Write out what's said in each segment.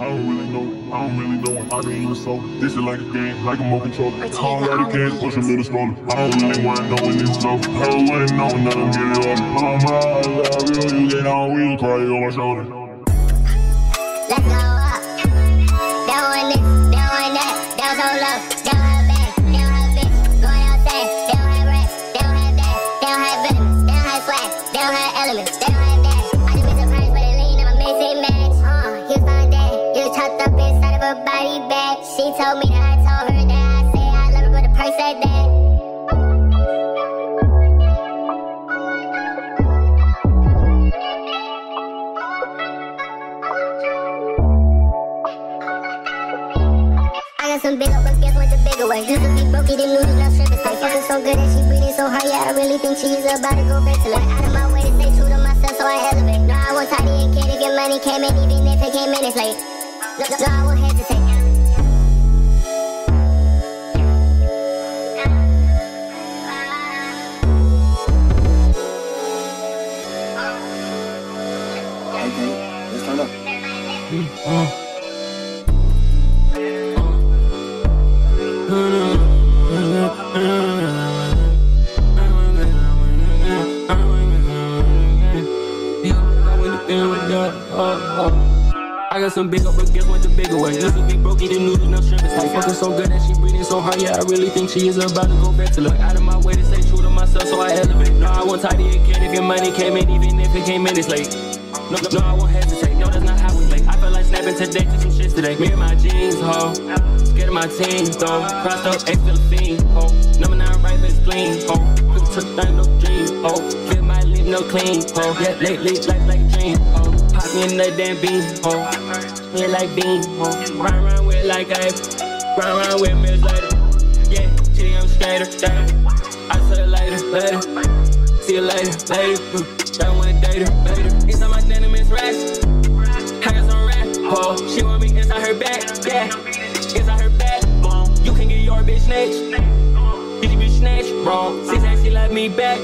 I don't really know, I don't really know when I be even so. This is like a game, like a more controller. Call out the cans, push in the stroller. I don't really wanna know when it's over. I don't wanna know when I'm getting older. Mama, I love you, you get on wheels, cry on my shoulder. Her body bag. She told me that I told her that I say I love her, but the price said that. I got some big but guess what the bigger way? Used to be broke, didn't lose no strippers. Like fucking so good that she breathing so hard, yeah, I really think she's about to go back to life. Out of my way to stay true to myself, so I elevate. No, I won't tidy and kid if your money came in, even if it came minutes late. No, no, no, I won't Okay, let's turn up. I got some big up, but guess what the bigger way? Used to be broke, eating noodles, now shrimp is like fucking so good that she breathing so hard. Yeah, I really think she is about to go back to look out of my way to stay true to myself, so I elevate. No, I won't tidy kid if your money came in, even if it came in, it's late. No, no, I won't hesitate. No, that's not how we play. I feel like snapping today to some shit today. Me and my jeans, ho. Scared of my team, though. Crossed up, ex feel fiend, ho. Number nine, right, bitch, clean, ho. Quick took down, no dream, ho. Feel my lip, no clean, ho. Yeah, lately, life like dream, ho. Pop me in the damn bean, ho. Feel like bean, ho. Run around with like I, run around with me later. Yeah, G, I'm skater, skater. I say later, later. See you later, later. That one later, later. Inside my denim is. I got some rap. Oh, she want me inside her back. Yeah, inside her back. Boom. You can get your bitch snatched. Did you bitch snatched, bro? She said she love me back.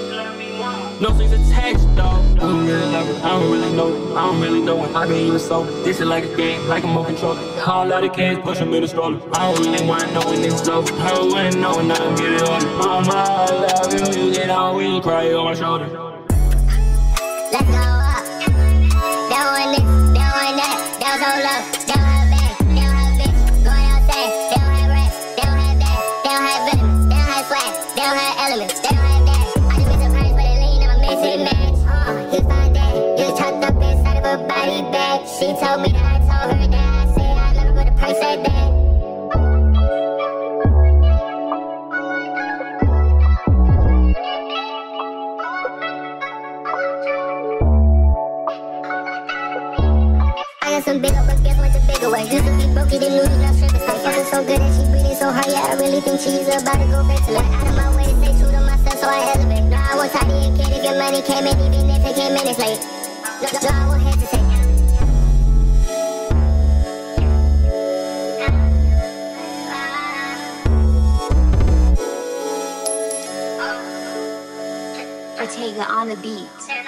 No strings attached, dog. I don't really love her. I don't really know. I don't really know when I been even so. This is like a game, like a more controller. All out of cans, push them in the stroller. I don't really wanna know when it's over. I don't wanna know when I'm getting older. Mama, I love you. You get on when you cry on my shoulder. She told me that I told her that Some big but guess bigger way? Used to be broke, didn't fucking so good she breathing so hard, yeah, I really think she's about to go. Out of my way to stay true to myself, so I elevate. No, I won't tidy and money came in, even if it came late. No, no, I won't hesitate. Ortega on the beat.